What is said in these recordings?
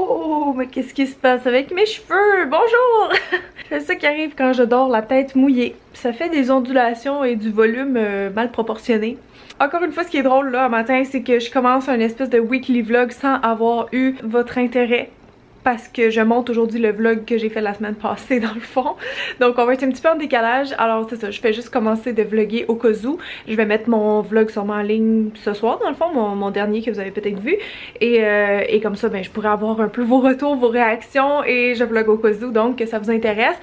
Oh, mais qu'est-ce qui se passe avec mes cheveux? Bonjour! C'est ça qui arrive quand je dors la tête mouillée. Ça fait des ondulations et du volume euh, mal proportionné. Encore une fois, ce qui est drôle là, matin, c'est que je commence un espèce de weekly vlog sans avoir eu votre intérêt parce que je monte aujourd'hui le vlog que j'ai fait la semaine passée dans le fond. Donc on va être un petit peu en décalage. Alors c'est ça, je fais juste commencer de vlogger au cas. Je vais mettre mon vlog sûrement en ligne ce soir dans le fond, mon, dernier que vous avez peut-être vu. Et, euh, et, comme ça, ben, je pourrais avoir un peu vos retours, vos réactions et je vlog au cas donc que ça vous intéresse.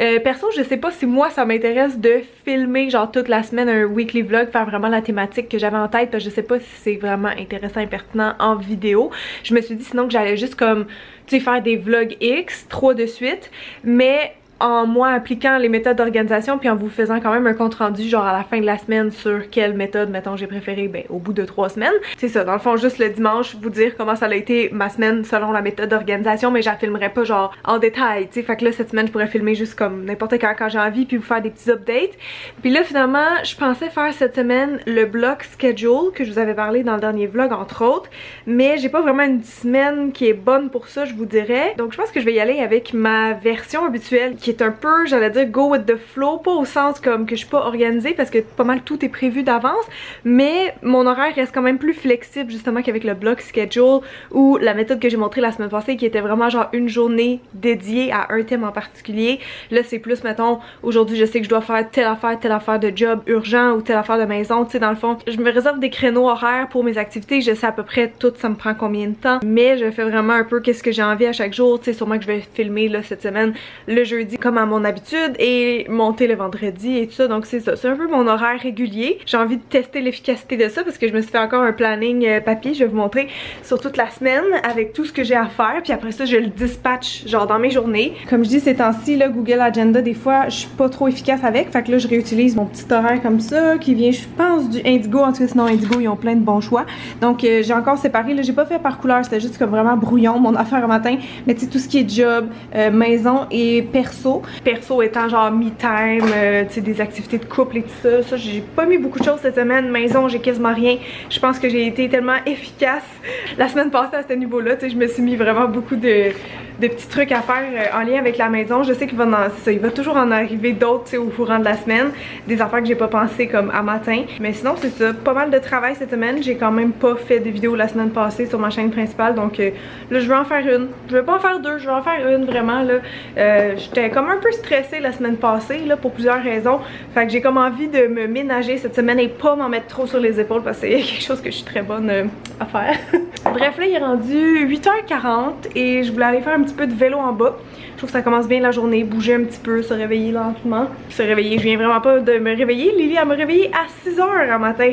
Euh, perso, je sais pas si moi ça m'intéresse de filmer genre toute la semaine un weekly vlog, faire vraiment la thématique que j'avais en tête parce que je sais pas si c'est vraiment intéressant et pertinent en vidéo. Je me suis dit sinon que j'allais juste comme tu faire des vlogs X, trois de suite, mais en moi appliquant les méthodes d'organisation puis en vous faisant quand même un compte rendu genre à la fin de la semaine sur quelle méthode mettons j'ai préféré ben au bout de trois semaines. C'est ça dans le fond juste le dimanche vous dire comment ça a été ma semaine selon la méthode d'organisation mais je la filmerai pas genre en détail tu sais. Fait que là cette semaine je pourrais filmer juste comme n'importe quand quand j'ai envie puis vous faire des petits updates. Puis là finalement je pensais faire cette semaine le block schedule que je vous avais parlé dans le dernier vlog entre autres mais j'ai pas vraiment une semaine qui est bonne pour ça je vous dirais. Donc je pense que je vais y aller avec ma version habituelle est un peu, j'allais dire, go with the flow, pas au sens comme que je suis pas organisée parce que pas mal tout est prévu d'avance, mais mon horaire reste quand même plus flexible justement qu'avec le block schedule ou la méthode que j'ai montrée la semaine passée qui était vraiment genre une journée dédiée à un thème en particulier. Là c'est plus, mettons, aujourd'hui je sais que je dois faire telle affaire, telle affaire de job urgent ou telle affaire de maison, tu sais dans le fond, je me réserve des créneaux horaires pour mes activités, je sais à peu près tout ça me prend combien de temps, mais je fais vraiment un peu qu'est-ce que j'ai envie à chaque jour, tu sais sûrement que je vais filmer là cette semaine le jeudi comme à mon habitude et monter le vendredi et tout ça. Donc c'est ça, c'est un peu mon horaire régulier. J'ai envie de tester l'efficacité de ça parce que je me suis fait encore un planning euh, papier. Je vais vous montrer sur toute la semaine avec tout ce que j'ai à faire. Puis après ça je le dispatch genre dans mes journées. Comme je dis ces temps-ci là Google Agenda des fois je suis pas trop efficace avec. Fait que là je réutilise mon petit horaire comme ça qui vient je pense du Indigo. En tout cas sinon Indigo ils ont plein de bons choix. Donc euh, j'ai encore séparé là. J'ai pas fait par couleur. C'était juste comme vraiment brouillon mon affaire au matin. Mais tu sais tout ce qui est job euh, maison et perso Perso étant genre me-time, euh, tu sais, des activités de couple et tout ça. Ça, j'ai pas mis beaucoup de choses cette semaine. Maison, j'ai quasiment rien. Je pense que j'ai été tellement efficace la semaine passée à ce niveau-là. Tu je me suis mis vraiment beaucoup de des petits trucs à faire euh, en lien avec la maison. Je sais qu'il va, toujours en arriver d'autres au courant de la semaine. Des affaires que j'ai pas pensé comme à matin. Mais sinon c'est ça, pas mal de travail cette semaine. J'ai quand même pas fait de vidéo la semaine passée sur ma chaîne principale. Donc euh, là je vais en faire une. Je vais pas en faire deux, je vais en faire une vraiment là. Euh, J'étais comme un peu stressée la semaine passée là pour plusieurs raisons. Fait que j'ai comme envie de me ménager cette semaine et pas m'en mettre trop sur les épaules parce que c'est quelque chose que je suis très bonne à faire. Bref là il est rendu 8h40 et je voulais aller faire un peu de vélo en bas. Je trouve que ça commence bien la journée, bouger un petit peu, se réveiller lentement. Se réveiller, je viens vraiment pas de me réveiller. Lily, elle me réveillé à 6h un matin.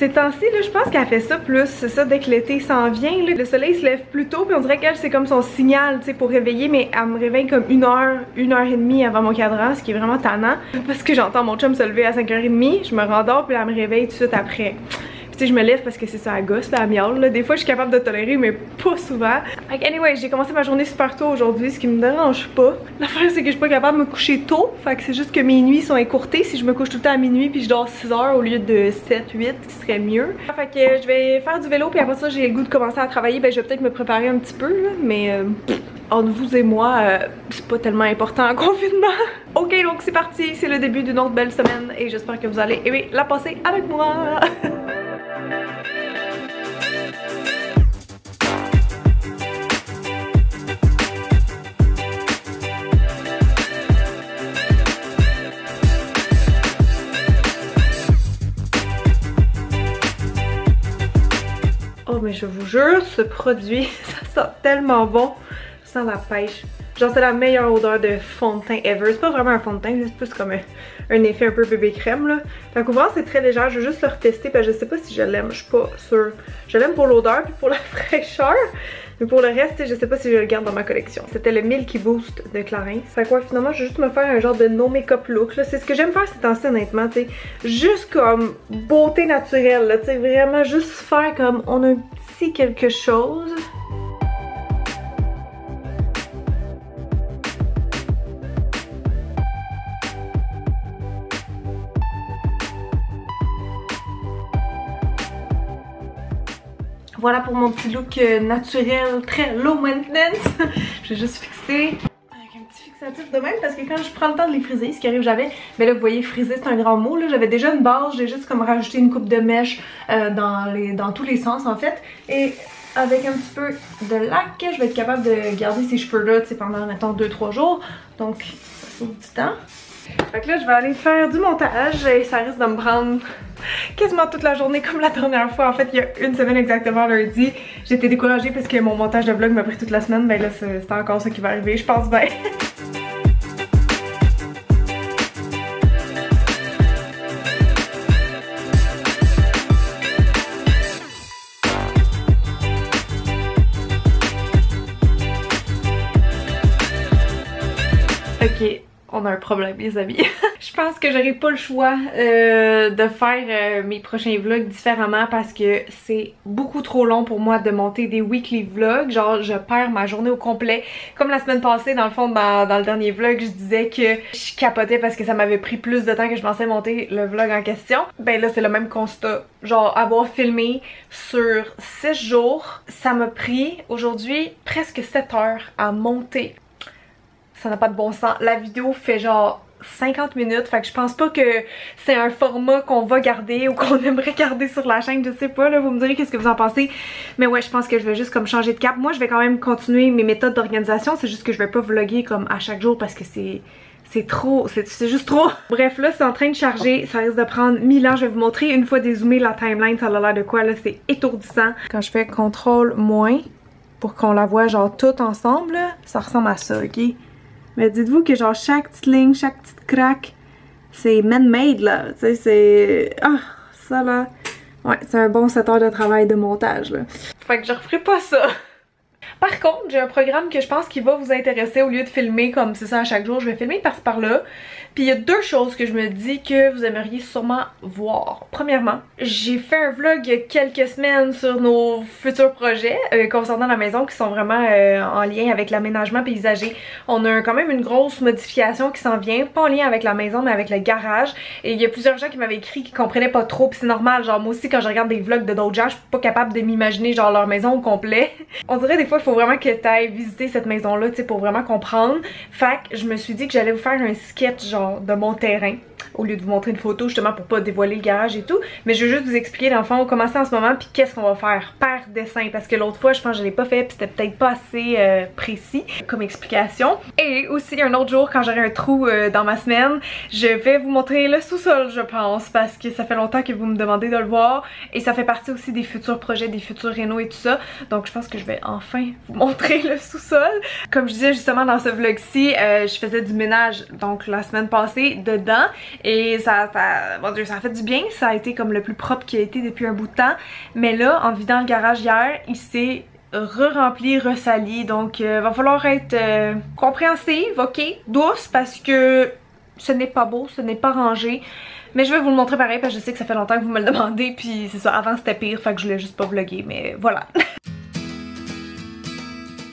Ces temps-ci, je pense qu'elle fait ça plus, c'est ça, dès que l'été s'en vient, le soleil se lève plus tôt, puis on dirait qu'elle, c'est comme son signal, pour réveiller, mais elle me réveille comme une heure, une heure et demie avant mon cadran, ce qui est vraiment tannant, parce que j'entends mon chum se lever à 5h30, je me rendors, puis elle me réveille tout de suite après je me lève parce que c'est ça à gosse, la miaule. Des fois, je suis capable de tolérer, mais pas souvent. Fait anyway, j'ai commencé ma journée super tôt aujourd'hui, ce qui me dérange pas. L'affaire, c'est que je suis pas capable de me coucher tôt. Fait que c'est juste que mes nuits sont écourtées. Si je me couche tout le temps à minuit puis je dors 6 heures au lieu de 7, 8, ce serait mieux. Fait que je vais faire du vélo puis après ça, j'ai le goût de commencer à travailler. Ben, je vais peut-être me préparer un petit peu, mais... Euh, entre vous et moi, euh, c'est pas tellement important en confinement. ok, donc c'est parti, c'est le début d'une autre belle semaine et j'espère que vous allez aimer la passer avec moi. mais je vous jure, ce produit, ça sent tellement bon. Ça sent la pêche. Genre c'est la meilleure odeur de fond de teint ever. C'est pas vraiment un fond de teint, c'est plus comme un, effet un peu bébé crème là. Fait c'est très léger, je vais juste le retester parce que je sais pas si je l'aime, je suis pas sûre. Je l'aime pour l'odeur puis pour la fraîcheur. Mais pour le reste, je sais pas si je le garde dans ma collection. C'était le Milky Boost de Clarins. Fait quoi, finalement, je vais juste me faire un genre de no make-up look. C'est ce que j'aime faire ces temps-ci, honnêtement. Juste comme beauté naturelle, tu sais. Vraiment juste faire comme on a un quelque chose? Voilà pour mon petit look euh, naturel, très low maintenance. je vais juste fixer petit fixatif de même parce que quand je prends le temps de les friser, ce qui arrive jamais, mais là vous voyez friser c'est un grand mot, là j'avais déjà une base, j'ai juste comme rajouté une coupe de mèche euh, dans, les, dans tous les sens en fait. Et avec un petit peu de lac, je vais être capable de garder ces cheveux là pendant mettons 2-3 jours. Donc ça sauve du temps. Fait que là, je vais aller faire du montage et ça risque de me prendre quasiment toute la journée comme la dernière fois. En fait, il y a une semaine exactement lundi, j'étais découragée parce que mon montage de vlog m'a pris toute la semaine. Ben là, c'est encore ça qui va arriver, je pense bien. on a un problème les amis. je pense que j'aurai pas le choix euh, de faire euh, mes prochains vlogs différemment parce que c'est beaucoup trop long pour moi de monter des weekly vlogs. Genre je perds ma journée au complet. Comme la semaine passée dans le fond dans, dans le dernier vlog je disais que je capotais parce que ça m'avait pris plus de temps que je pensais monter le vlog en question. Ben là c'est le même constat. Genre avoir filmé sur 6 jours, ça m'a pris aujourd'hui presque 7 heures à monter ça n'a pas de bon sens. La vidéo fait genre 50 minutes, fait que je pense pas que c'est un format qu'on va garder ou qu'on aimerait garder sur la chaîne, je sais pas, là, vous me direz qu'est-ce que vous en pensez. Mais ouais, je pense que je vais juste comme changer de cap. Moi, je vais quand même continuer mes méthodes d'organisation, c'est juste que je vais pas vlogger comme à chaque jour parce que c'est... C'est trop, c'est juste trop. Bref, là, c'est en train de charger. Ça risque de prendre 1000 ans. Je vais vous montrer une fois dézoomé la timeline. Ça a l'air de quoi, là? C'est étourdissant. Quand je fais contrôle moins, pour qu'on la voit genre toute ensemble, ça ressemble à ça, ok? Mais dites-vous que genre chaque petite ligne, chaque petite craque, c'est man-made là. Tu sais, c'est... Ah, ça là... Ouais, c'est un bon 7 heures de travail de montage là. Fait que je referai pas ça. Par contre, j'ai un programme que je pense qui va vous intéresser au lieu de filmer comme c'est ça à chaque jour. Je vais filmer par-ci par-là. Puis il y a deux choses que je me dis que vous aimeriez sûrement voir. Premièrement, j'ai fait un vlog il y a quelques semaines sur nos futurs projets euh, concernant la maison qui sont vraiment euh, en lien avec l'aménagement paysager. On a quand même une grosse modification qui s'en vient, pas en lien avec la maison mais avec le garage. Et il y a plusieurs gens qui m'avaient écrit qui comprenaient pas trop puis c'est normal. Genre moi aussi quand je regarde des vlogs de d'autres gens, je suis pas capable de m'imaginer genre leur maison au complet. On dirait des fois il faut vraiment que tu ailles visiter cette maison là tu sais pour vraiment comprendre. Fait que je me suis dit que j'allais vous faire un sketch genre de mon terrain au lieu de vous montrer une photo justement pour pas dévoiler le garage et tout. Mais je veux juste vous expliquer dans le fond comment c'est en ce moment puis qu'est-ce qu'on va faire par dessin parce que l'autre fois je pense que je l'ai pas fait puis c'était peut-être pas assez euh, précis comme explication. Et aussi un autre jour quand j'aurai un trou euh, dans ma semaine, je vais vous montrer le sous-sol je pense parce que ça fait longtemps que vous me demandez de le voir et ça fait partie aussi des futurs projets, des futurs rénaux et tout ça. Donc je pense que je vais enfin vous montrer le sous-sol. Comme je disais justement dans ce vlog-ci, euh, je faisais du ménage donc la semaine passée dedans et ça, ça, Dieu, ça a fait du bien. Ça a été comme le plus propre qui a été depuis un bout de temps. Mais là, en vidant le garage hier, il s'est re-rempli, ressali. Donc, euh, va falloir être euh, compréhensive, ok, douce, parce que ce n'est pas beau, ce n'est pas rangé. Mais je vais vous le montrer pareil parce que je sais que ça fait longtemps que vous me le demandez. Puis c'est ça, avant c'était pire, fait que je voulais juste pas vlogger. Mais voilà.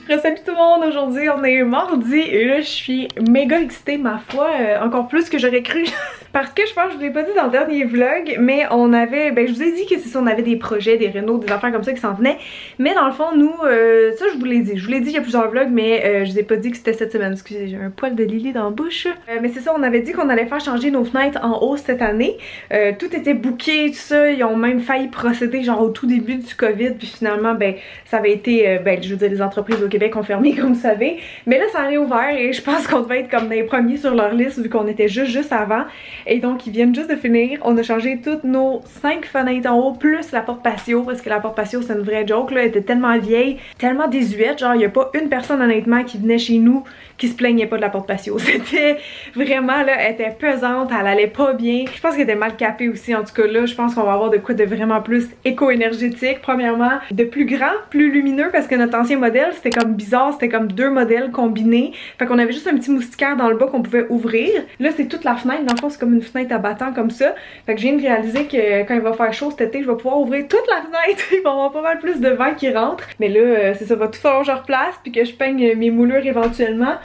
Salut tout le monde, aujourd'hui. On est mardi et là je suis méga excitée ma foi, euh, encore plus que j'aurais cru parce que je pense que je vous l'ai pas dit dans le dernier vlog mais on avait, ben je vous ai dit que c'est ça on avait des projets, des rénaux, des affaires comme ça qui s'en venaient. Mais dans le fond nous, euh, ça je vous l'ai dit, je vous l'ai dit il y a plusieurs vlogs mais euh, je vous ai pas dit que c'était cette semaine, excusez j'ai un poil de Lily dans la bouche. Mais c'est ça on avait dit qu'on allait faire changer nos fenêtres en haut cette année. Tout était booké tout ça, ils ont même failli procéder genre au tout début du covid. Puis finalement ben ça avait été, ben je veux dire les entreprises au Québec confirmé comme vous savez. Mais là ça a réouvert et je pense qu'on devait être comme des premiers sur leur liste vu qu'on était juste juste avant. Et donc ils viennent juste de finir. On a changé toutes nos 5 fenêtres en haut plus la porte patio parce que la porte patio c'est une vraie joke là. Elle était tellement vieille, tellement désuète. Genre il n'y a pas une personne honnêtement qui venait chez nous qui se plaignait pas de la porte patio. C'était vraiment là, elle était pesante, elle allait pas bien. Je pense qu'elle était mal capée aussi. En tout cas là, je pense qu'on va avoir de quoi de vraiment plus éco-énergétique. Premièrement, de plus grand, plus lumineux parce que notre ancien modèle c'était comme bizarre, c'était comme deux modèles combinés. Fait qu'on avait juste un petit moustiquaire dans le bas qu'on pouvait ouvrir. Là c'est toute la fenêtre, dans le fond comme une fenêtre à battant comme ça. Fait que je viens de réaliser que quand il va faire chaud cet été, je vais pouvoir ouvrir toute la fenêtre. il va y avoir pas mal plus de vent qui rentre. Mais là, euh, c'est ça, va tout falloir que je replace puis que je peigne mes moulures éventuellement.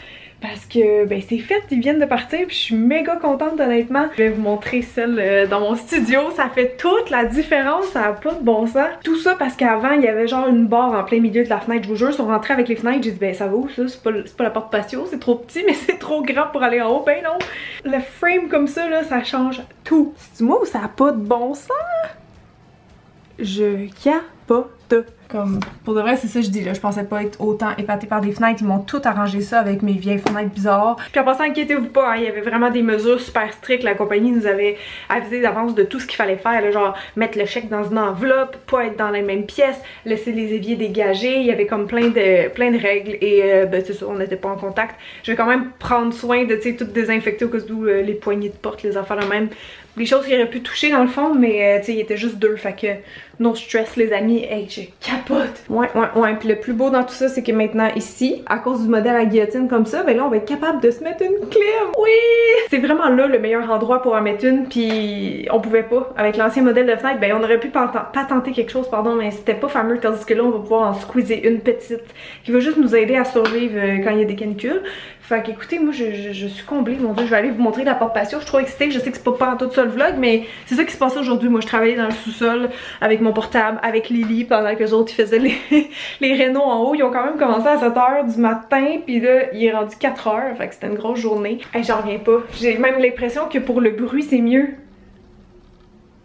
Parce que ben c'est fait, ils viennent de partir puis je suis méga contente honnêtement. Je vais vous montrer celle euh, dans mon studio, ça fait toute la différence, ça a pas de bon sens. Tout ça parce qu'avant il y avait genre une barre en plein milieu de la fenêtre, je vous jure, ils sont rentrés avec les fenêtres, j'ai dit ben ça va où ça, c'est pas, pas la porte patio, c'est trop petit mais c'est trop grand pour aller en haut, ben non. Le frame comme ça là, ça change tout. C'est moi ou ça a pas de bon sens? Je capote. Pour de vrai, c'est ça que je dis là. Je pensais pas être autant épatée par des fenêtres. Ils m'ont tout arrangé ça avec mes vieilles fenêtres bizarres. Puis en passant, inquiétez-vous pas, hein, il y avait vraiment des mesures super strictes. La compagnie nous avait avisé d'avance de tout ce qu'il fallait faire. genre, mettre le chèque dans une enveloppe, pas être dans les mêmes pièces, laisser les éviers dégagés. Il y avait comme plein de, plein de règles. Et euh, ben, c'est sûr, on n'était pas en contact. Je vais quand même prendre soin de, tout désinfecter au cas où euh, les poignées de porte, les affaires là même des choses qu'il aurait pu toucher dans le fond, mais euh, tu sais, il était juste deux, fait que no stress les amis, hey, je capote! Ouais, ouais, ouais, puis le plus beau dans tout ça, c'est que maintenant ici, à cause du modèle à guillotine comme ça, ben là, on va être capable de se mettre une clim! Oui! C'est vraiment là le meilleur endroit pour en mettre une, puis on pouvait pas. Avec l'ancien modèle de fenêtre, ben on aurait pu patenter quelque chose, pardon, mais c'était pas fameux, tandis que là, on va pouvoir en squeezer une petite, qui va juste nous aider à survivre euh, quand il y a des canicules. Fait qu'écoutez, moi je, suis comblée, mon dieu, je vais aller vous montrer la porte patio. Je suis trop excitée, je sais que c'est pas, pas tout ça le vlog, mais c'est ça qui se passait aujourd'hui. Moi je travaillais dans le sous-sol avec mon portable, avec Lily, pendant que les autres ils faisaient les, les en haut. Ils ont quand même commencé à 7h du matin, puis là il est rendu 4h, fait que c'était une grosse journée. Hey, j'en reviens pas. J'ai même l'impression que pour le bruit c'est mieux.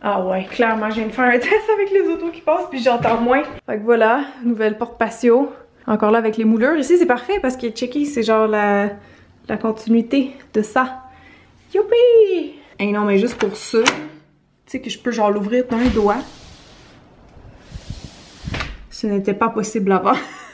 Ah ouais, clairement, je viens de faire un test avec les autos qui passent puis j'entends moins. Fait que voilà, nouvelle porte patio. Encore là avec les moulures. Ici c'est parfait parce que checky c'est genre la, la continuité de ça. Youpi! Et non mais juste pour ça, tu sais que je peux genre l'ouvrir d'un doigt. Ce n'était pas possible avant.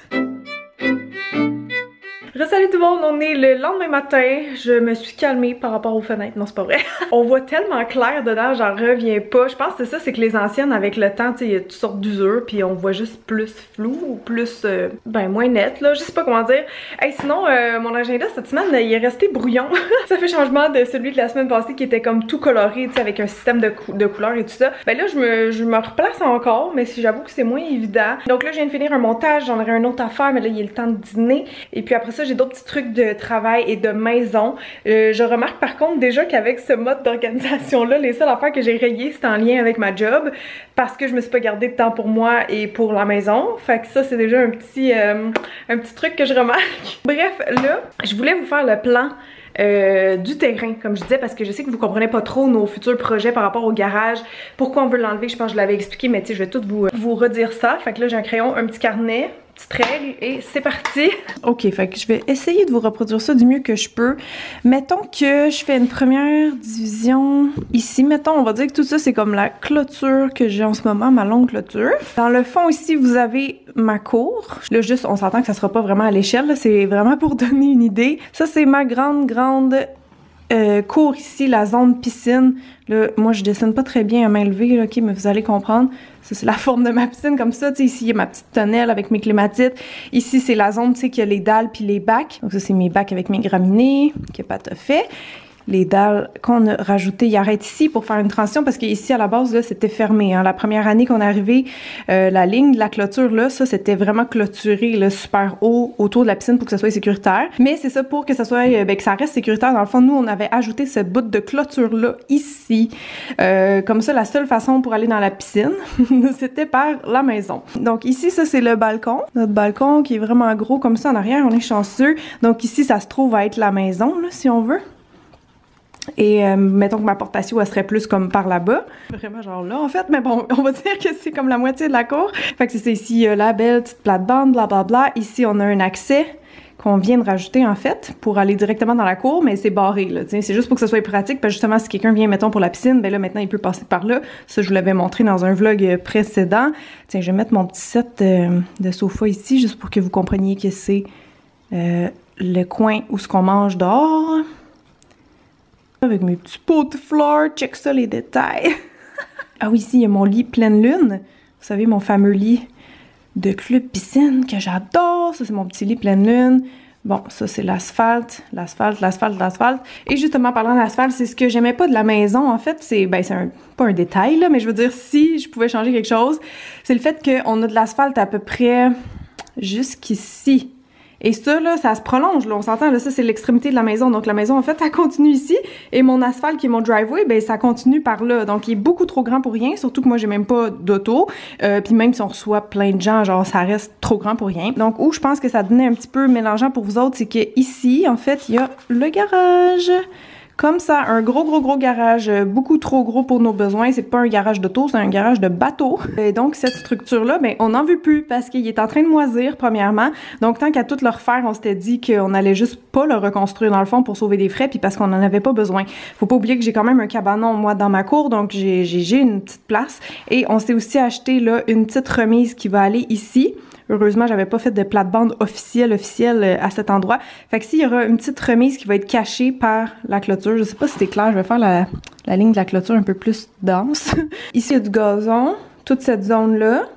Salut tout le monde, on est le lendemain matin. Je me suis calmée par rapport aux fenêtres. Non, c'est pas vrai. on voit tellement clair dedans, j'en reviens pas. Je pense que c'est ça, c'est que les anciennes, avec le temps, il y a toutes sortes d'usures, puis on voit juste plus flou ou plus, euh, ben, moins net, là. Je sais pas comment dire. Hey, sinon, euh, mon agenda cette semaine, il est resté brouillon. ça fait changement de celui de la semaine passée qui était comme tout coloré, tu sais, avec un système de, couleurs et tout ça. Ben là, je me, je me replace encore, mais j'avoue que c'est moins évident. Donc là, je viens de finir un montage, j'en aurais un autre à faire, mais là, il est le temps de dîner. Et puis après ça, j'ai d'autres petits trucs de travail et de maison. Euh, je remarque par contre déjà qu'avec ce mode d'organisation-là, les seules affaires que j'ai rayées, c'est en lien avec ma job parce que je me suis pas gardé de temps pour moi et pour la maison. Fait que ça, c'est déjà un petit, euh, un petit truc que je remarque. Bref, là, je voulais vous faire le plan euh, du terrain, comme je disais, parce que je sais que vous comprenez pas trop nos futurs projets par rapport au garage. Pourquoi on veut l'enlever, je pense que je l'avais expliqué, mais tu sais, je vais tout vous, vous redire ça. Fait que là, j'ai un crayon, un petit carnet, petite règle et c'est parti. Ok, fait je vais essayer de vous reproduire ça du mieux que je peux. Mettons que je fais une première division ici. Mettons, on va dire que tout ça, c'est comme la clôture que j'ai en ce moment, ma longue clôture. Dans le fond ici, vous avez ma cour. Là, juste, on s'entend que ça sera pas vraiment à l'échelle. C'est vraiment pour donner une idée. Ça, c'est ma grande, grande euh, cour ici, la zone piscine. Là, moi, je dessine pas très bien à main levée, ok, mais vous allez comprendre. Ça, c'est la forme de ma piscine, comme ça. ici, il y a ma petite tonnelle avec mes clématites. Ici, c'est la zone, tu sais, qui a les dalles puis les bacs. Donc, ça, c'est mes bacs avec mes graminées, que Pat a fait les dalles qu'on a rajoutées. Il arrête ici pour faire une transition parce qu'ici, à la base, là, c'était fermé. Hein. La première année qu'on est arrivé, euh, la ligne de la clôture, là, ça, c'était vraiment clôturé, là, super haut autour de la piscine pour que ça soit sécuritaire. Mais c'est ça pour que ça soit, euh, ben, que ça reste sécuritaire. Dans le fond, nous, on avait ajouté ce bout de clôture-là ici. Euh, comme ça, la seule façon pour aller dans la piscine, c'était par la maison. Donc ici, ça, c'est le balcon. Notre balcon qui est vraiment gros comme ça en arrière. On est chanceux. Donc ici, ça se trouve à être la maison, là, si on veut. Et euh, mettons que ma porte patio, elle serait plus comme par là-bas. Vraiment genre là, en fait. Mais bon, on va dire que c'est comme la moitié de la cour. Fait que c'est ici, euh, la belle petite plate-bande, blablabla. Ici, on a un accès qu'on vient de rajouter, en fait, pour aller directement dans la cour, mais c'est barré, là. C'est juste pour que ce soit pratique. Parce que justement, si quelqu'un vient, mettons, pour la piscine, ben là, maintenant, il peut passer par là. Ça, je vous l'avais montré dans un vlog euh, précédent. Tiens, je vais mettre mon petit set de sofa ici, juste pour que vous compreniez que c'est le coin où ce qu'on mange dehors. Avec mes petits pots de fleurs, check ça les détails. ah oui, ici, il y a mon lit pleine lune. Vous savez, mon fameux lit de club piscine que j'adore. Ça, c'est mon petit lit pleine lune. Bon, ça, c'est l'asphalte, l'asphalte, l'asphalte, l'asphalte. Et justement, parlant d'asphalte, c'est ce que j'aimais pas de la maison. En fait, c'est, ben, c'est pas un détail, là, mais je veux dire, si je pouvais changer quelque chose, c'est le fait qu'on a de l'asphalte à peu près jusqu'ici. Et ça, là, ça se prolonge, là, on s'entend, là, ça, c'est l'extrémité de la maison. Donc, la maison, en fait, elle continue ici. Et mon asphalte, qui est mon driveway, ben, ça continue par là. Donc, il est beaucoup trop grand pour rien, surtout que moi, j'ai même pas d'auto. Euh, puis même si on reçoit plein de gens, genre, ça reste trop grand pour rien. Donc, où je pense que ça devenait un petit peu mélangeant pour vous autres, c'est que ici, en fait, il y a le garage comme ça, un gros, gros, gros garage, euh, beaucoup trop gros pour nos besoins. C'est pas un garage d'auto, c'est un garage de bateau. Et donc, cette structure-là, ben, on n'en veut plus parce qu'il est en train de moisir, premièrement. Donc, tant qu'à tout le refaire, on s'était dit qu'on allait juste pas le reconstruire dans le fond pour sauver des frais, puis parce qu'on en avait pas besoin. Faut pas oublier que j'ai quand même un cabanon, moi, dans ma cour, donc j'ai une petite place. Et on s'est aussi acheté, là, une petite remise qui va aller ici. Heureusement, j'avais pas fait de plate-bande officielle, officielle euh, à cet endroit. Fait que s'il y aura une petite remise qui va être cachée par la clôture, je sais pas si c'est clair, je vais faire la, la ligne de la clôture un peu plus dense. Ici, il y a du gazon, toute cette zone-là.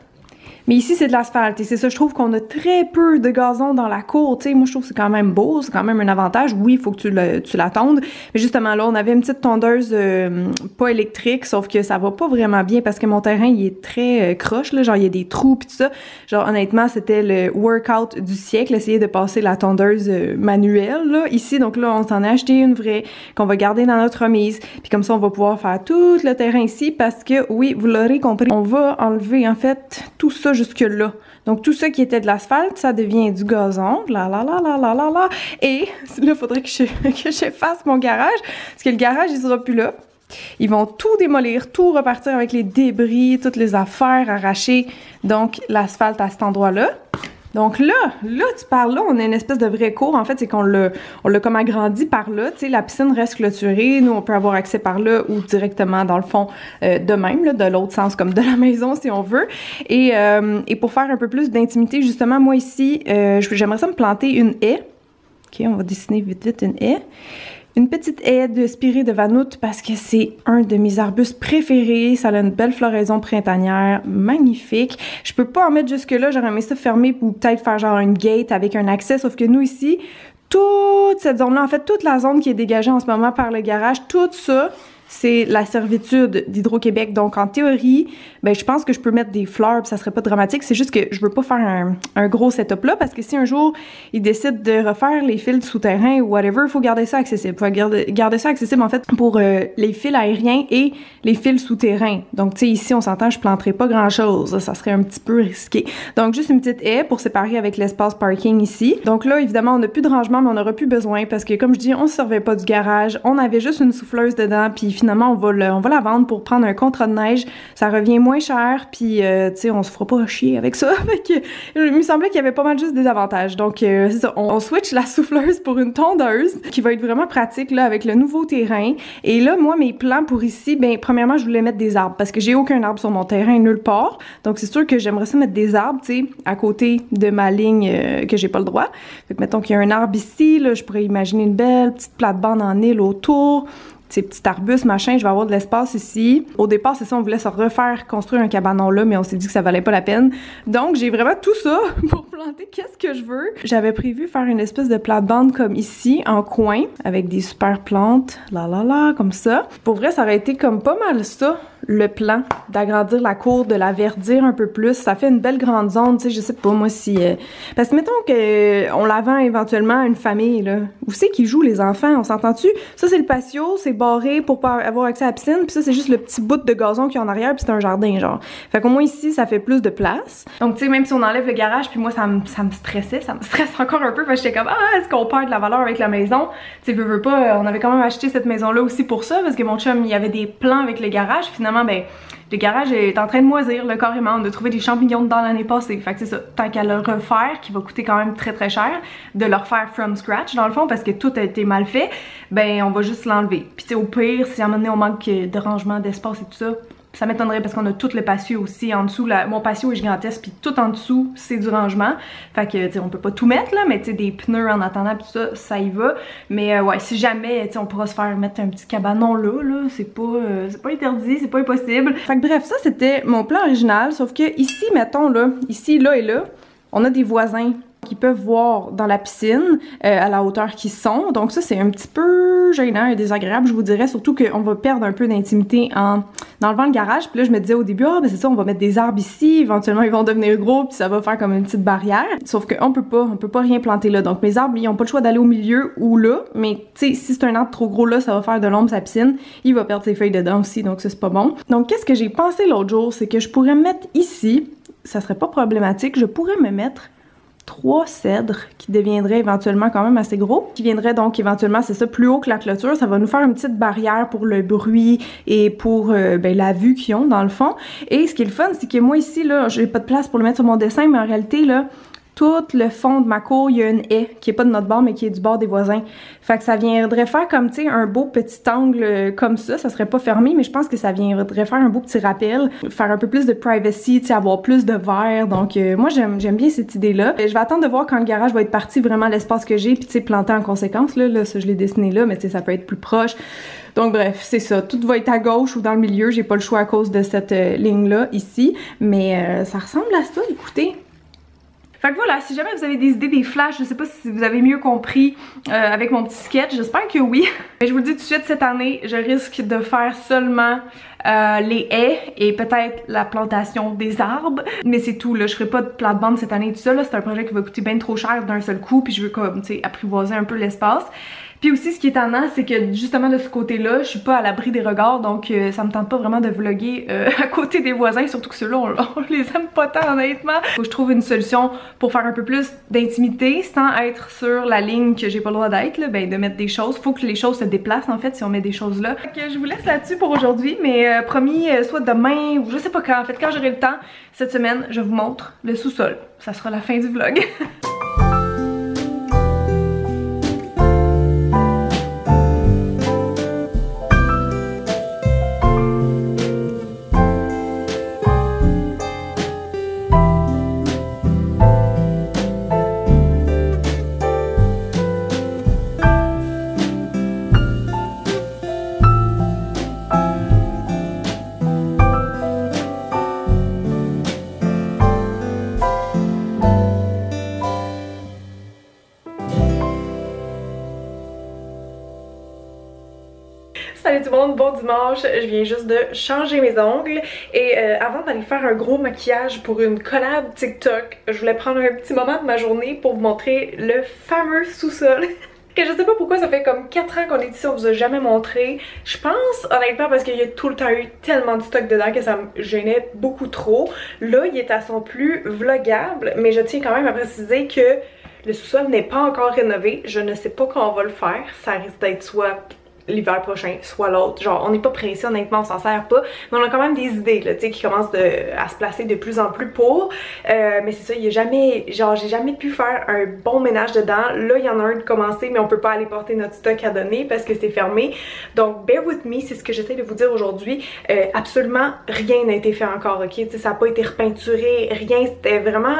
Mais ici, c'est de l'asphalte. Et c'est ça, je trouve qu'on a très peu de gazon dans la cour. Tu sais, moi, je trouve que c'est quand même beau, c'est quand même un avantage. Oui, il faut que tu, le, tu la tondes. Mais justement, là, on avait une petite tondeuse euh, pas électrique, sauf que ça va pas vraiment bien parce que mon terrain, il est très euh, croche, là. Genre, il y a des trous pis tout ça. Genre, honnêtement, c'était le workout du siècle, essayer de passer la tondeuse euh, manuelle, là, ici. Donc là, on s'en a acheté une vraie qu'on va garder dans notre remise. Puis comme ça, on va pouvoir faire tout le terrain ici parce que, oui, vous l'aurez compris, on va enlever, en fait, tout ça jusque-là. Donc, tout ça qui était de l'asphalte, ça devient du gazon. La la la la la la. Et là, il faudrait que je, mon garage, parce que le garage, il sera plus là. Ils vont tout démolir, tout repartir avec les débris, toutes les affaires arrachées. Donc, l'asphalte à cet endroit-là. Donc là, là, tu parles là, on a une espèce de vrai cours. En fait, c'est qu'on l'a, comme agrandi par là. Tu sais, la piscine reste clôturée. Nous, on peut avoir accès par là ou directement dans le fond euh, de même, de l'autre sens, comme de la maison, si on veut. Et, euh, et pour faire un peu plus d'intimité, justement, moi ici, euh, j'aimerais ça me planter une haie. OK, on va dessiner vite vite une haie. Une petite haie de spirée de vanout parce que c'est un de mes arbustes préférés. Ça a une belle floraison printanière, magnifique. Je peux pas en mettre jusque là, j'aurais aimé ça fermer ou peut-être faire genre une gate avec un accès, sauf que nous ici, toute cette zone-là, en fait toute la zone qui est dégagée en ce moment par le garage, tout ça, c'est la servitude d'Hydro-Québec. Donc, en théorie, ben, je pense que je peux mettre des fleurs, puis ça serait pas dramatique. C'est juste que je veux pas faire un, gros setup là, parce que si un jour, ils décident de refaire les fils souterrains ou whatever, il faut garder ça accessible. faut garder, garder ça accessible, en fait, pour euh, les fils aériens et les fils souterrains. Donc, tu sais, ici, on s'entend, je planterai pas grand-chose. Ça serait un petit peu risqué. Donc, juste une petite haie pour séparer avec l'espace parking ici. Donc là, évidemment, on n'a plus de rangement, mais on n'aura plus besoin parce que, comme je dis, on se servait pas du garage. On avait juste une souffleuse dedans, puis finalement, on va, la vendre pour prendre un contrat de neige. Ça revient moins cher, puis euh, tu sais, on se fera pas chier avec ça. il me semblait qu'il y avait pas mal juste des avantages. Donc, euh, on, switch la souffleuse pour une tondeuse qui va être vraiment pratique là avec le nouveau terrain. Et là, moi, mes plans pour ici, ben premièrement, je voulais mettre des arbres parce que j'ai aucun arbre sur mon terrain nulle part. Donc, c'est sûr que j'aimerais ça mettre des arbres, tu sais, à côté de ma ligne euh, que j'ai pas le droit. Fait que mettons qu'il y a un arbre ici, là, je pourrais imaginer une belle petite plate-bande en île autour ces petits arbustes, machin, je vais avoir de l'espace ici. Au départ, c'est ça, on voulait se refaire construire un cabanon là, mais on s'est dit que ça valait pas la peine. Donc, j'ai vraiment tout ça pour planter qu'est-ce que je veux. J'avais prévu faire une espèce de plate-bande comme ici, en coin, avec des super plantes, là là là, comme ça. Pour vrai, ça aurait été comme pas mal ça le plan d'agrandir la cour, de la verdir un peu plus. Ça fait une belle grande zone, tu sais, je sais pas moi si... Euh, parce que mettons que euh, la vend éventuellement à une famille, là. Où c'est qu'ils jouent les enfants, on s'entend-tu? Ça, c'est le patio, c'est barré pour pas avoir accès à la piscine, puis ça, c'est juste le petit bout de gazon qui est en arrière, puis c'est un jardin, genre. Fait qu'au moins ici, ça fait plus de place. Donc, tu sais, même si on enlève le garage, puis moi, ça me, ça stressait, ça me stresse encore un peu, parce que j'étais comme, ah, est-ce qu'on perd de la valeur avec la maison? Tu sais, veux, veux pas, on avait quand même acheté cette maison-là aussi pour ça, parce que mon chum, il y avait des plans avec le garage, finalement, ben, le garage est en train de moisir, le carrément. On a trouvé des champignons dans l'année passée. Fait que c'est ça. Tant qu'à le refaire, qui va coûter quand même très très cher, de le refaire from scratch dans le fond, parce que tout a été mal fait, ben on va juste l'enlever. Puis tu au pire, si à un moment donné on manque de rangement, d'espace et tout ça, ça m'étonnerait parce qu'on a tout le patio aussi en dessous. mon patio est gigantesque, puis tout en dessous, c'est du rangement. Fait que, tu on peut pas tout mettre, là, mais tu des pneus en attendant, puis ça, ça y va. Mais euh, ouais, si jamais, tu on pourra se faire mettre un petit cabanon là, là, c'est pas, euh, c'est pas interdit, c'est pas impossible. Fait que bref, ça, c'était mon plan original, sauf que ici, mettons, là, ici, là et là, on a des voisins qui peuvent voir dans la piscine euh, à la hauteur qu'ils sont. Donc ça, c'est un petit peu gênant et désagréable, je vous dirais, surtout qu'on va perdre un peu d'intimité en enlevant le garage. Puis là, je me disais au début, ah, ben c'est ça, on va mettre des arbres ici, éventuellement ils vont devenir gros, puis ça va faire comme une petite barrière. Sauf qu'on peut pas, on peut pas rien planter là. Donc mes arbres, ils ont pas le choix d'aller au milieu ou là, mais tu sais, si c'est un arbre trop gros là, ça va faire de l'ombre sa piscine. Il va perdre ses feuilles dedans aussi, donc ça c'est pas bon. Donc qu'est-ce que j'ai pensé l'autre jour, c'est que je pourrais me mettre ici, ça serait pas problématique, je pourrais me mettre trois cèdres qui deviendraient éventuellement quand même assez gros, qui viendraient donc éventuellement, c'est ça, plus haut que la clôture. Ça va nous faire une petite barrière pour le bruit et pour euh, ben, la vue qu'ils ont dans le fond. Et ce qui est le fun, c'est que moi ici, là, j'ai pas de place pour le mettre sur mon dessin, mais en réalité, là, tout le fond de ma cour, il y a une haie qui est pas de notre bord mais qui est du bord des voisins. Fait que ça viendrait faire comme tu sais un beau petit angle euh, comme ça, ça serait pas fermé mais je pense que ça viendrait faire un beau petit rappel, faire un peu plus de privacy, tu sais avoir plus de verre. Donc euh, moi j'aime j'aime bien cette idée là. Je vais attendre de voir quand le garage va être parti vraiment l'espace que j'ai puis tu sais planter en conséquence là, là ça je l'ai dessiné là mais tu sais ça peut être plus proche. Donc bref, c'est ça. Tout va être à gauche ou dans le milieu. J'ai pas le choix à cause de cette euh, ligne-là ici. Mais ça ressemble à ça, écoutez. Fait que voilà, si jamais vous avez des idées, des flashs, je sais pas si vous avez mieux compris euh, avec mon petit sketch, j'espère que oui. Mais je vous le dis tout de suite, cette année, je risque de faire seulement euh, les haies et peut-être la plantation des arbres. Mais c'est tout, là, je ferai pas de plate-bande cette année tout ça, là, c'est un projet qui va coûter bien trop cher d'un seul coup, puis je veux comme, tu sais, apprivoiser un peu l'espace. Puis aussi, ce qui est étonnant, c'est que justement de ce côté-là, je suis pas à l'abri des regards, donc euh, ça me tente pas vraiment de vlogger euh, à côté des voisins, surtout que ceux-là, on, les aime pas tant honnêtement. Faut que je trouve une solution pour faire un peu plus d'intimité sans être sur la ligne que j'ai pas le droit d'être, ben de mettre des choses. Faut que les choses se déplacent en fait si on met des choses là. Donc je vous laisse là-dessus pour aujourd'hui, mais euh, promis, soit demain ou je sais pas quand, en fait quand j'aurai le temps, cette semaine, je vous montre le sous-sol. Ça sera la fin du vlog. dimanche, je viens juste de changer mes ongles et euh, avant d'aller faire un gros maquillage pour une collab TikTok, je voulais prendre un petit moment de ma journée pour vous montrer le fameux sous-sol que je sais pas pourquoi ça fait comme 4 ans qu'on est ici, on vous a jamais montré. Je pense honnêtement parce qu'il y a tout le temps eu tellement de stock dedans que ça me gênait beaucoup trop. Là, il est à son plus vlogable, mais je tiens quand même à préciser que le sous-sol n'est pas encore rénové. Je ne sais pas quand on va le faire. Ça risque d'être soit l'hiver prochain, soit l'autre. Genre, on n'est pas pressé, honnêtement, on s'en sert pas. Mais on a quand même des idées, là, tu sais, qui commencent à se placer de plus en plus pour. Euh, mais c'est ça, il y a jamais, genre, j'ai jamais pu faire un bon ménage dedans. Là, il y en a un de commencer, mais on peut pas aller porter notre stock à donner parce que c'est fermé. Donc, bear with me, c'est ce que j'essaie de vous dire aujourd'hui. Euh, absolument rien n'a été fait encore, ok? Tu sais, ça n'a pas été repeinturé, rien. C'était vraiment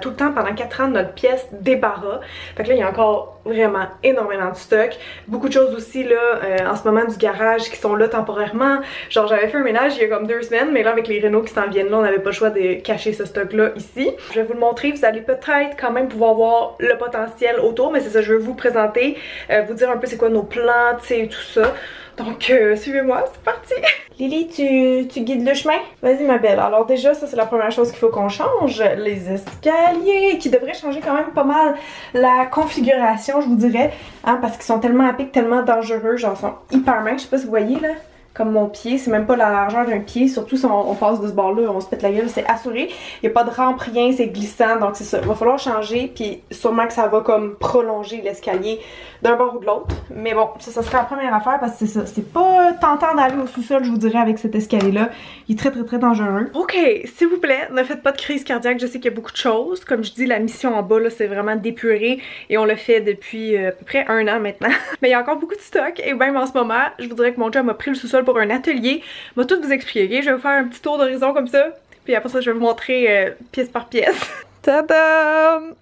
tout le temps pendant 4 ans notre pièce débarras. Fait que là, il y a encore vraiment énormément de stock. Beaucoup de choses aussi là, euh, en ce moment du garage qui sont là temporairement. Genre j'avais fait un ménage il y a comme deux semaines, mais là avec les Renault qui s'en viennent là, on n'avait pas le choix de cacher ce stock là ici. Je vais vous le montrer, vous allez peut-être quand même pouvoir voir le potentiel autour, mais c'est ça, je veux vous présenter, euh, vous dire un peu c'est quoi nos plans, tu sais, tout ça. Donc euh, suivez-moi, c'est parti! Lily, tu, tu guides le chemin? Vas-y ma belle. Alors déjà, ça c'est la première chose qu'il faut qu'on change. Les escaliers qui devraient changer quand même pas mal la configuration, je vous dirais. Hein, parce qu'ils sont tellement à pic, tellement dangereux. Genre, ils sont hyper minces. Je sais pas si vous voyez là comme mon pied, c'est même pas la largeur d'un pied, surtout si on, passe de ce bord-là, on se pète la gueule, c'est assuré. Il n'y a pas de rampe, rien, c'est glissant, donc c'est ça. Il va falloir changer, puis sûrement que ça va comme prolonger l'escalier d'un bord ou de l'autre. Mais bon, ça, ça sera la première affaire parce que c'est ça. C'est pas tentant d'aller au sous-sol, je vous dirais, avec cet escalier-là. Il est très très très dangereux. Ok, s'il vous plaît, ne faites pas de crise cardiaque, je sais qu'il y a beaucoup de choses. Comme je dis, la mission en bas, là, c'est vraiment d'épurer et on le fait depuis euh, à peu près un an maintenant. Mais il y a encore beaucoup de stock et même en ce moment, je vous dirais que mon job m'a pris le sous-sol pour un atelier. Va tout vous expliquer, Je vais vous faire un petit tour d'horizon comme ça. Puis après ça, je vais vous montrer euh, pièce par pièce. Tadam!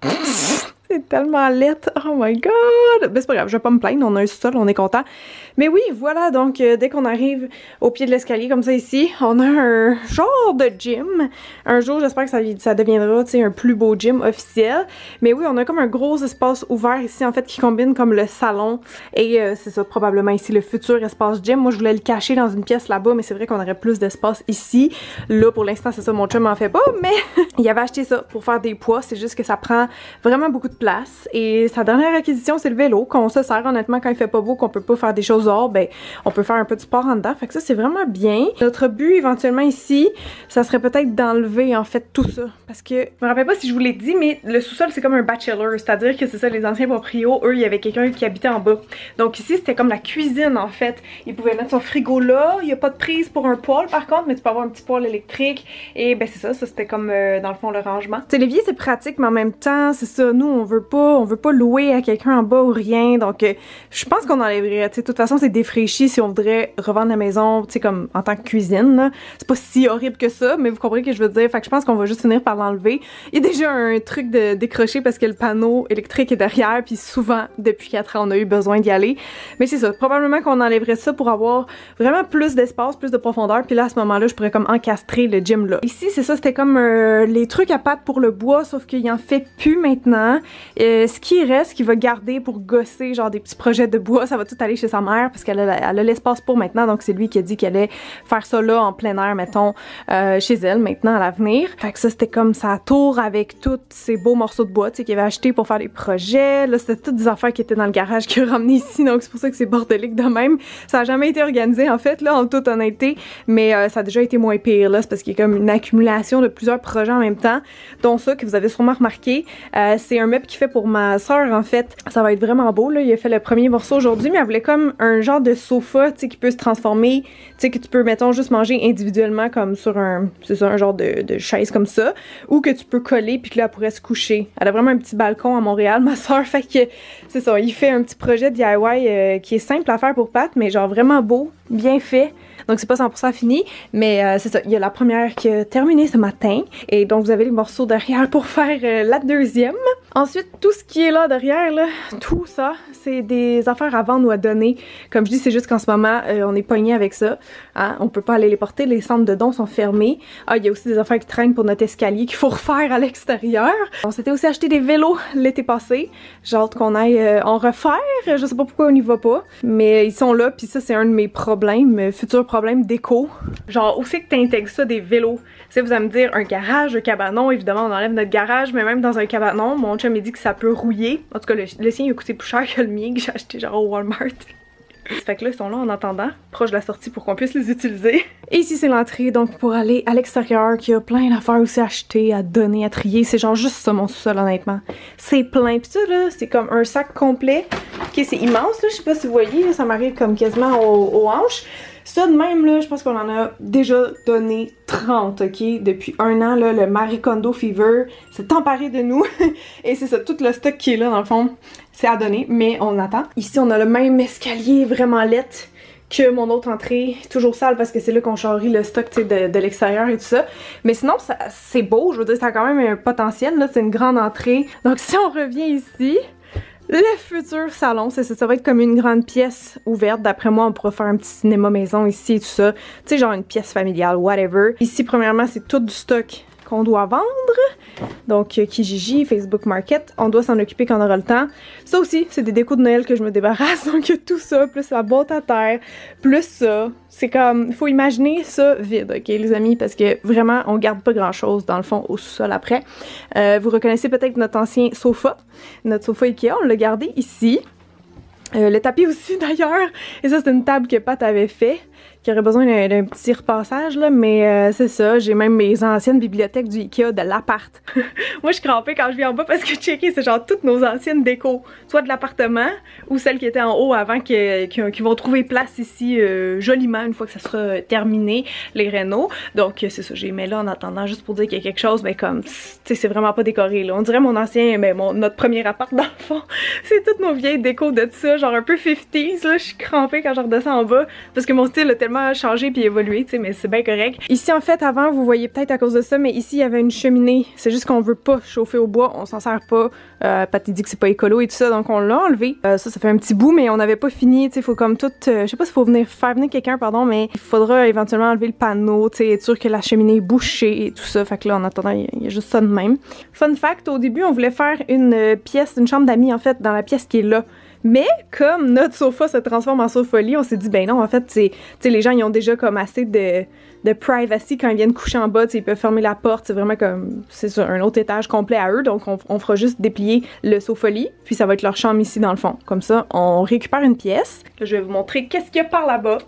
c'est tellement lettre. Oh my god! Ben, c'est pas grave, je vais pas me plaindre, on a un sol, on est content. Mais oui, voilà, donc euh, dès qu'on arrive au pied de l'escalier comme ça ici, on a un genre de gym. Un jour, j'espère que ça, ça deviendra, un plus beau gym officiel. Mais oui, on a comme un gros espace ouvert ici, en fait, qui combine comme le salon et euh, c'est ça, probablement ici, le futur espace gym. Moi, je voulais le cacher dans une pièce là-bas, mais c'est vrai qu'on aurait plus d'espace ici. Là, pour l'instant, c'est ça, mon chum en fait pas, mais il avait acheté ça pour faire des poids. C'est juste que ça prend vraiment beaucoup de place. Et sa dernière acquisition, c'est le vélo, qu'on se sert honnêtement quand il fait pas beau, qu'on peut pas faire des choses ben on peut faire un peu de sport en dedans. Fait que ça, c'est vraiment bien. Notre but éventuellement ici, ça serait peut-être d'enlever en fait tout ça. Parce que, je me rappelle pas si je vous l'ai dit, mais le sous-sol, c'est comme un bachelor. C'est-à-dire que c'est ça, les anciens proprios, eux, il y avait quelqu'un qui habitait en bas. Donc ici, c'était comme la cuisine en fait. Il pouvait mettre son frigo là. Il y a pas de prise pour un poêle par contre, mais tu peux avoir un petit poêle électrique. Et ben c'est ça, ça c'était comme euh, dans le fond le rangement. L'évier, c'est pratique, mais en même temps, c'est ça, nous, on veut pas, on veut pas louer à quelqu'un en bas ou rien. Donc, euh, je pense qu'on enlèverait. De toute façon, c'est défraîchi si on voudrait revendre la maison, tu sais, comme en tant que cuisine. C'est pas si horrible que ça, mais vous comprenez ce que je veux dire. Fait que je pense qu'on va juste finir par l'enlever. Il y a déjà un truc de décrocher parce que le panneau électrique est derrière, puis souvent, depuis 4 ans, on a eu besoin d'y aller. Mais c'est ça, probablement qu'on enlèverait ça pour avoir vraiment plus d'espace, plus de profondeur, puis là, à ce moment-là, je pourrais comme encastrer le gym là. Ici, c'est ça, c'était comme euh, les trucs à pattes pour le bois, sauf qu'il en fait plus maintenant. Euh, ce qui reste, qui va garder pour gosser, genre des petits projets de bois, ça va tout aller chez sa mère parce qu'elle a l'espace pour maintenant. Donc, c'est lui qui a dit qu'elle allait faire ça là en plein air, mettons, euh, chez elle maintenant à l'avenir. Fait que ça, c'était comme sa tour avec tous ces beaux morceaux de bois, qu'il avait acheté pour faire des projets. Là, c'était toutes des affaires qui étaient dans le garage qu'il a ramené ici. Donc, c'est pour ça que c'est bordélique de même. Ça a jamais été organisé, en fait, là, en toute honnêteté. Mais euh, ça a déjà été moins pire, là. C'est parce qu'il y a comme une accumulation de plusieurs projets en même temps. Dont ça, que vous avez sûrement remarqué. Euh, c'est un meuble qui fait pour ma soeur, en fait. Ça va être vraiment beau. Il a fait le premier morceau aujourd'hui, mais elle voulait comme un genre de sofa, tu sais, qui peut se transformer, tu sais, que tu peux, mettons, juste manger individuellement comme sur un, c'est ça, un genre de, de, chaise comme ça, ou que tu peux coller puis que là, elle pourrait se coucher. Elle a vraiment un petit balcon à Montréal, ma soeur, fait que, c'est ça, il fait un petit projet DIY euh, qui est simple à faire pour Pat, mais genre vraiment beau, bien fait. Donc c'est pas 100% fini, mais euh, c'est ça, il y a la première qui a terminé ce matin, et donc vous avez les morceaux derrière pour faire euh, la deuxième. Ensuite, tout ce qui est là derrière, là, tout ça, c'est des affaires à vendre ou à donner. Comme je dis, c'est juste qu'en ce moment, euh, on est pogné avec ça. Hein? On peut pas aller les porter, les centres de dons sont fermés. Ah, il y a aussi des affaires qui traînent pour notre escalier qu'il faut refaire à l'extérieur. On s'était aussi acheté des vélos l'été passé. J'ai qu'on aille en refaire. Je sais pas pourquoi on n'y va pas, mais ils sont là, puis ça, c'est un de mes problèmes, futurs problème d'écho. Genre, où c'est que t'intègres ça des vélos? Tu sais, vous allez me dire un garage, un cabanon, évidemment, on enlève notre garage, mais même dans un cabanon, mon chum m'a dit que ça peut rouiller. En tout cas, le, sien, il a coûté plus cher que le mien que j'ai acheté genre au Walmart. Fait que là, ils sont là en attendant, proche de la sortie pour qu'on puisse les utiliser. Et ici, c'est l'entrée, donc pour aller à l'extérieur, qui a plein d'affaires aussi à acheter, à donner, à trier. C'est genre juste ça, mon sous-sol, honnêtement. C'est plein. Pis ça, là, c'est comme un sac complet. Ok, c'est immense, là. Je sais pas si vous voyez, ça m'arrive comme quasiment aux hanches. Ça de même, là, je pense qu'on en a déjà donné 30, ok? Depuis un an, là, le Marie Kondo Fever s'est emparé de nous. Et c'est ça, tout le stock qui est là, dans le fond, c'est à donner, mais on attend. Ici, on a le même escalier vraiment lettre que mon autre entrée, toujours sale parce que c'est là qu'on charrie le stock de, de l'extérieur et tout ça. Mais sinon, c'est beau, je veux dire, ça a quand même un potentiel, là, c'est une grande entrée. Donc si on revient ici, le futur salon, c'est ça, ça va être comme une grande pièce ouverte. D'après moi, on pourra faire un petit cinéma maison ici et tout ça. Tu sais, genre une pièce familiale, whatever. Ici, premièrement, c'est tout du stock qu'on doit vendre. Donc euh, Kijiji, Facebook Market, on doit s'en occuper quand on aura le temps. Ça aussi, c'est des décos de Noël que je me débarrasse. Donc tout ça, plus la boîte à terre, plus ça. C'est comme, faut imaginer ça vide, ok les amis, parce que vraiment, on garde pas grand chose dans le fond au sous-sol après. Euh, vous reconnaissez peut-être notre ancien sofa, notre sofa Ikea, on l'a gardé ici. Euh, le tapis aussi d'ailleurs, et ça c'est une table que Pat avait fait qui aurait besoin d'un petit repassage, là, mais euh, c'est ça, j'ai même mes anciennes bibliothèques du Ikea de l'appart. Moi, je suis crampée quand je viens en bas parce que, checker, c'est genre toutes nos anciennes décos, soit de l'appartement ou celles qui étaient en haut avant qui, vont trouver place ici euh, joliment une fois que ça sera terminé, les rénaux. Donc, euh, c'est ça, j'ai mis là en attendant juste pour dire qu'il y a quelque chose, mais comme, tu sais, c'est vraiment pas décoré, là. On dirait mon ancien, mais mon, notre premier appart dans le fond. c'est toutes nos vieilles décos de ça, genre un peu 50s, là. Je suis crampée quand je redescends en bas parce que mon style a tellement changé puis évolué, tu sais, mais c'est bien correct. Ici, en fait, avant, vous voyez peut-être à cause de ça, mais ici, il y avait une cheminée. C'est juste qu'on veut pas chauffer au bois, on s'en sert pas. Euh, Pat dit que c'est pas écolo et tout ça, donc on l'a enlevé. Euh, ça, ça fait un petit bout, mais on n'avait pas fini, tu sais, faut comme tout... Euh, je sais pas s'il faut venir faire venir quelqu'un, pardon, mais il faudra éventuellement enlever le panneau, tu sais, être sûr que la cheminée est bouchée et tout ça. Fait que là, en attendant, il y, a juste ça de même. Fun fact, au début, on voulait faire une euh, pièce, une chambre d'amis, en fait, dans la pièce qui est là. Mais comme notre sofa se transforme en sofa-lit, on s'est dit, ben non, en fait, tu sais, les gens, ils ont déjà comme assez de, de privacy quand ils viennent coucher en bas, ils peuvent fermer la porte, c'est vraiment comme, c'est un autre étage complet à eux, donc on, fera juste déplier le sofa-lit, puis ça va être leur chambre ici dans le fond. Comme ça, on récupère une pièce. Je vais vous montrer qu'est-ce qu'il y a par là-bas.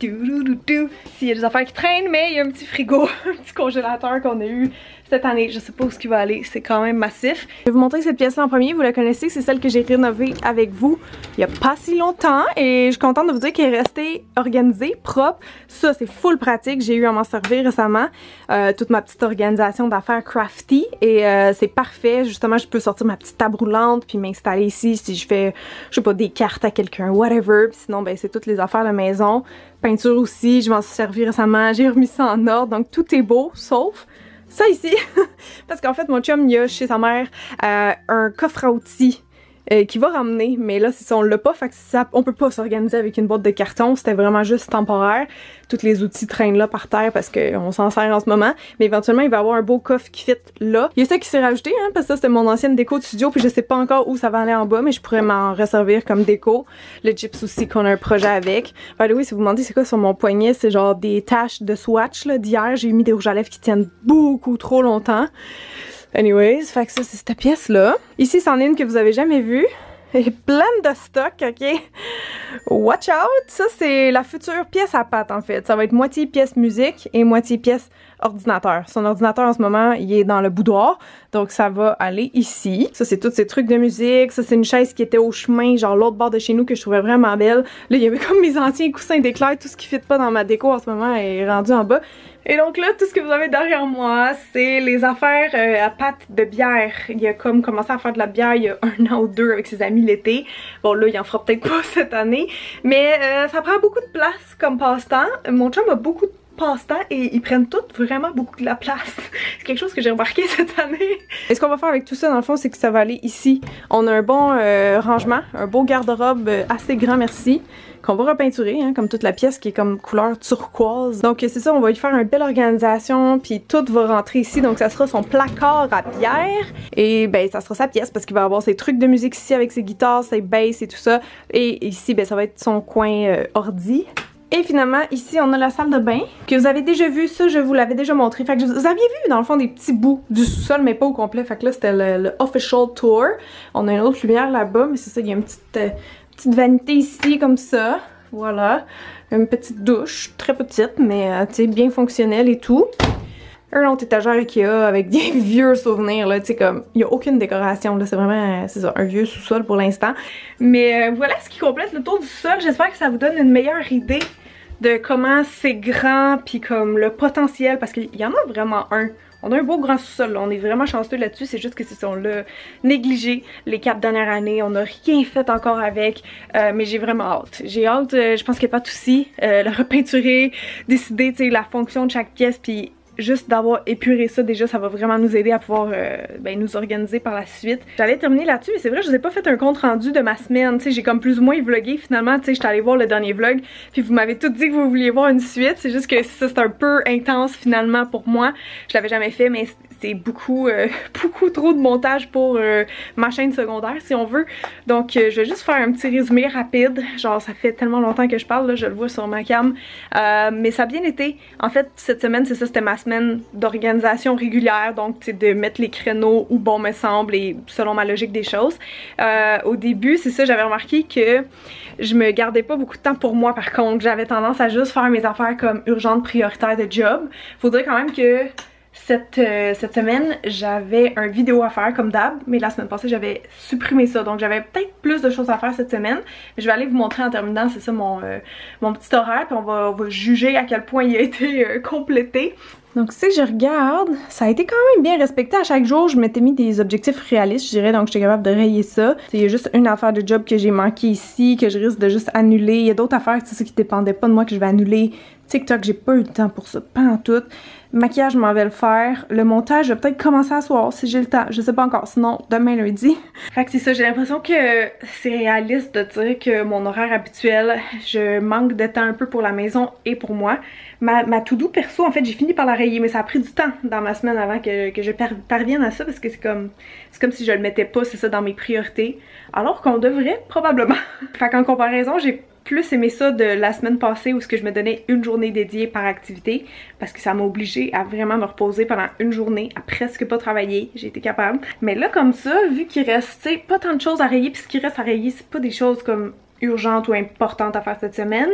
S'il y a des affaires qui traînent, mais il y a un petit frigo, un petit congélateur qu'on a eu cette année. Je sais pas où ce qui va aller, c'est quand même massif. Je vais vous montrer cette pièce-là en premier, vous la connaissez, c'est celle que j'ai rénovée avec vous il y a pas si longtemps et je suis contente de vous dire qu'elle est restée organisée, propre. Ça, c'est full pratique, j'ai eu à m'en servir récemment. Euh, toute ma petite organisation d'affaires crafty et euh, c'est parfait. Justement, je peux sortir ma petite table roulante puis m'installer ici si je fais, je sais pas, des cartes à quelqu'un, whatever. sinon, ben c'est toutes les affaires de la maison. Peinture aussi, je m'en suis servi récemment, j'ai remis ça en ordre, donc tout est beau, sauf ça ici. Parce qu'en fait, mon chum, il a chez sa mère euh, un coffre à outils euh, qui va ramener, mais là, c'est ça, on l'a pas, fait que ça, on peut pas s'organiser avec une boîte de carton, c'était vraiment juste temporaire. Tous les outils traînent là par terre parce qu'on s'en sert en ce moment, mais éventuellement, il va y avoir un beau coffre qui fit là. Il y a ça qui s'est rajouté, hein, parce que ça, c'était mon ancienne déco de studio, puis je sais pas encore où ça va aller en bas, mais je pourrais m'en resservir comme déco. Le gyps aussi, qu'on a un projet avec. By the way, si vous me demandez c'est quoi sur mon poignet, c'est genre des taches de swatch, d'hier. J'ai mis des rouges à lèvres qui tiennent beaucoup trop longtemps. Anyways, fait que ça, c'est cette pièce-là. Ici, c'en est une que vous avez jamais vue. Est pleine de stock, ok? Watch out! Ça, c'est la future pièce à pâte, en fait. Ça va être moitié pièce musique et moitié pièce ordinateur. Son ordinateur, en ce moment, il est dans le boudoir. Donc, ça va aller ici. Ça, c'est tous ces trucs de musique. Ça, c'est une chaise qui était au chemin, genre l'autre bord de chez nous, que je trouvais vraiment belle. Là, il y avait comme mes anciens coussins d'éclair. Tout ce qui fit pas dans ma déco en ce moment est rendu en bas. Et donc là, tout ce que vous avez derrière moi, c'est les affaires euh, à pâte de bière. Il a comme commencé à faire de la bière il y a un an ou deux avec ses amis l'été. Bon là, il en fera peut-être pas cette année. Mais euh, ça prend beaucoup de place comme passe-temps. Mon chum a beaucoup de passe-temps et ils prennent toutes vraiment beaucoup de la place. c'est quelque chose que j'ai remarqué cette année. Et ce qu'on va faire avec tout ça dans le fond, c'est que ça va aller ici. On a un bon euh, rangement, un beau garde-robe assez grand, merci qu'on va repeinturer, hein, comme toute la pièce qui est comme couleur turquoise. Donc c'est ça, on va y faire une belle organisation, puis tout va rentrer ici, donc ça sera son placard à bière, et ben ça sera sa pièce parce qu'il va avoir ses trucs de musique ici avec ses guitares, ses basses et tout ça, et ici ben ça va être son coin euh, ordi. Et finalement, ici, on a la salle de bain, que vous avez déjà vu, ça, je vous l'avais déjà montré. Fait que vous aviez vu, dans le fond, des petits bouts du sous-sol, mais pas au complet. Fait que là, c'était le, official tour. On a une autre lumière là-bas, mais c'est ça, il y a une petite, euh, petite vanité ici comme ça. Voilà. Une petite douche, très petite, mais euh, bien fonctionnelle et tout. Un autre étagère Ikea avec des vieux souvenirs, là, tu sais, comme, il n'y a aucune décoration, là, c'est vraiment, c'est ça, un vieux sous-sol pour l'instant. Mais euh, voilà ce qui complète le tour du sol, j'espère que ça vous donne une meilleure idée de comment c'est grand, puis comme le potentiel, parce qu'il y en a vraiment un on a un beau grand sous-sol, on est vraiment chanceux là-dessus, c'est juste que c'est on l'a négligé les quatre dernières années, on n'a rien fait encore avec, euh, mais j'ai vraiment hâte. J'ai hâte, euh, je pense qu'il n'y a pas de souci, le repeinturer, décider la fonction de chaque pièce, puis juste d'avoir épuré ça déjà ça va vraiment nous aider à pouvoir euh, ben, nous organiser par la suite. J'allais terminer là-dessus mais c'est vrai je vous ai pas fait un compte rendu de ma semaine, tu sais j'ai comme plus ou moins vlogué finalement, tu sais j'étais allée voir le dernier vlog puis vous m'avez tout dit que vous vouliez voir une suite, c'est juste que ça c'est un peu intense finalement pour moi, je l'avais jamais fait mais c'est beaucoup euh, beaucoup trop de montage pour euh, ma chaîne secondaire si on veut. Donc je vais juste faire un petit résumé rapide, genre ça fait tellement longtemps que je parle là, je le vois sur ma cam. Mais ça a bien été, en fait cette semaine c'est ça c'était ma semaine d'organisation régulière, donc de mettre les créneaux où bon me semble et selon ma logique des choses. Euh, au début, c'est ça, j'avais remarqué que je me gardais pas beaucoup de temps pour moi par contre. J'avais tendance à juste faire mes affaires comme urgentes, prioritaires de job. Faudrait quand même que cette, euh, cette semaine, j'avais un vidéo à faire comme d'hab, mais la semaine passée, j'avais supprimé ça. Donc j'avais peut-être plus de choses à faire cette semaine. Mais je vais aller vous montrer en terminant, c'est ça mon, euh, mon petit horaire, puis on va, on va, juger à quel point il a été complété. Donc si je regarde, ça a été quand même bien respecté. À chaque jour, je m'étais mis des objectifs réalistes, je dirais, donc j'étais capable de rayer ça. Il y a juste une affaire de job que j'ai manqué ici, que je risque de juste annuler. Il y a d'autres affaires, c'est ça qui dépendait pas de moi que je vais annuler. TikTok, j'ai pas eu le temps pour ça, pas en tout. Maquillage, je m'en vais le faire. Le montage, je vais peut-être commencer à soir si j'ai le temps. Je sais pas encore. Sinon, demain lundi. Fait que c'est ça, j'ai l'impression que c'est réaliste de dire que mon horaire habituel, je manque de temps un peu pour la maison et pour moi. Ma, ma to-do perso, en fait, j'ai fini par la rayer, mais ça a pris du temps dans ma semaine avant que, je parvienne à ça parce que c'est comme c'est comme si je le mettais pas, c'est ça, dans mes priorités. Alors qu'on devrait, probablement. fait qu'en comparaison, j'ai plus aimé ça de la semaine passée où ce que je me donnais une journée dédiée par activité parce que ça m'a obligée à vraiment me reposer pendant une journée, à presque pas travailler, j'ai été capable. Mais là comme ça, vu qu'il reste pas tant de choses à rayer, puis ce qui reste à rayer c'est pas des choses comme urgentes ou importantes à faire cette semaine,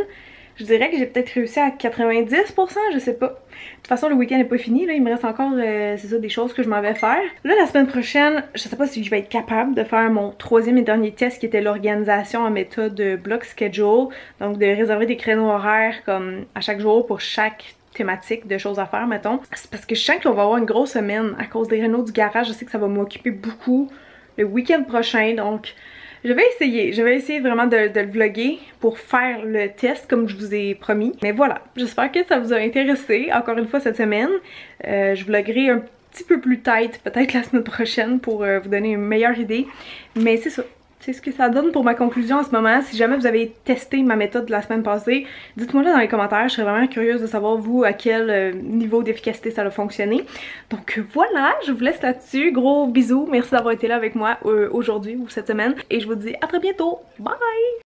je dirais que j'ai peut-être réussi à 90%, je sais pas. De toute façon, le week-end n'est pas fini, là, il me reste encore, euh, c'est ça, des choses que je m'en vais faire. Là, la semaine prochaine, je sais pas si je vais être capable de faire mon troisième et dernier test qui était l'organisation en méthode block schedule. Donc, de réserver des créneaux horaires comme à chaque jour pour chaque thématique de choses à faire, mettons. C'est parce que je sens qu'on va avoir une grosse semaine à cause des rénaux du garage. Je sais que ça va m'occuper beaucoup le week-end prochain, donc je vais essayer, je vais essayer vraiment de, le vlogger pour faire le test comme je vous ai promis. Mais voilà, j'espère que ça vous a intéressé encore une fois cette semaine. Euh, je vloggerai un petit peu plus tête peut-être la semaine prochaine pour euh, vous donner une meilleure idée. Mais c'est ça, c'est ce que ça donne pour ma conclusion en ce moment. Si jamais vous avez testé ma méthode de la semaine passée, dites-moi là dans les commentaires. Je serais vraiment curieuse de savoir vous à quel euh, niveau d'efficacité ça a fonctionné. Donc voilà, je vous laisse là-dessus. Gros bisous. Merci d'avoir été là avec moi euh, aujourd'hui ou cette semaine. Et je vous dis à très bientôt. Bye!